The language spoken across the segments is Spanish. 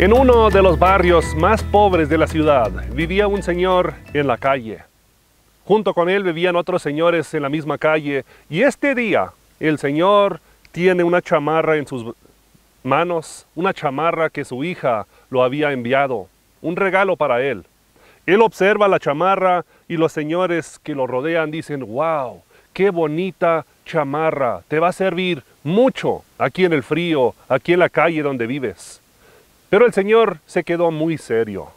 En uno de los barrios más pobres de la ciudad vivía un señor en la calle. Junto con él vivían otros señores en la misma calle y este día el señor tiene una chamarra en sus manos, una chamarra que su hija lo había enviado, un regalo para él. Él observa la chamarra y los señores que lo rodean dicen, wow, qué bonita chamarra, te va a servir mucho aquí en el frío, aquí en la calle donde vives. Pero el Señor se quedó muy serio.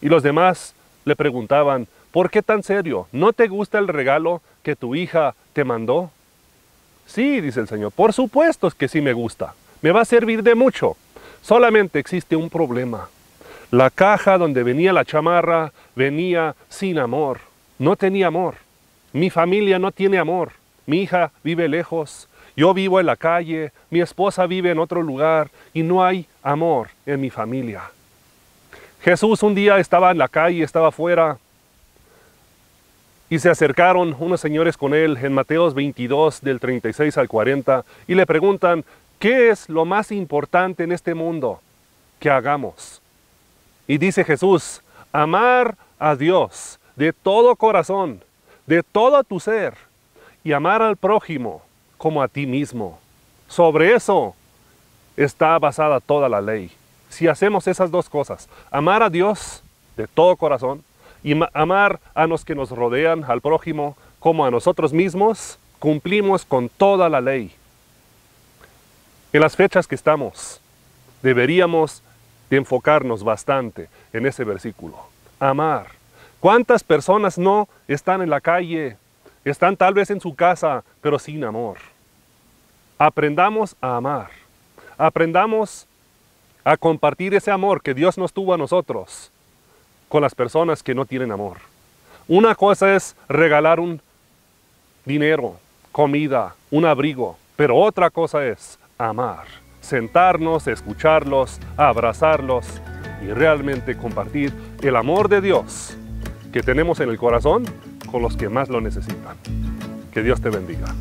Y los demás le preguntaban, ¿por qué tan serio? ¿No te gusta el regalo que tu hija te mandó? Sí, dice el Señor, por supuesto que sí me gusta. Me va a servir de mucho. Solamente existe un problema. La caja donde venía la chamarra venía sin amor. No tenía amor. Mi familia no tiene amor. Mi hija vive lejos. Yo vivo en la calle. Mi esposa vive en otro lugar. Y no hay amor en mi familia. Jesús un día estaba en la calle, estaba afuera. Y se acercaron unos señores con él en Mateos 22 del 36 al 40 y le preguntan, ¿qué es lo más importante en este mundo que hagamos? Y dice Jesús, amar a Dios de todo corazón, de todo tu ser, y amar al prójimo como a ti mismo. Sobre eso está basada toda la ley. Si hacemos esas dos cosas, amar a Dios de todo corazón y amar a los que nos rodean, al prójimo, como a nosotros mismos, cumplimos con toda la ley. En las fechas que estamos, deberíamos de enfocarnos bastante en ese versículo. Amar. ¿Cuántas personas no están en la calle? Están tal vez en su casa, pero sin amor. Aprendamos a amar. Aprendamos a compartir ese amor que Dios nos tuvo a nosotros con las personas que no tienen amor. Una cosa es regalar un dinero, comida, un abrigo, pero otra cosa es amar sentarnos, escucharlos, abrazarlos y realmente compartir el amor de Dios que tenemos en el corazón con los que más lo necesitan. Que Dios te bendiga.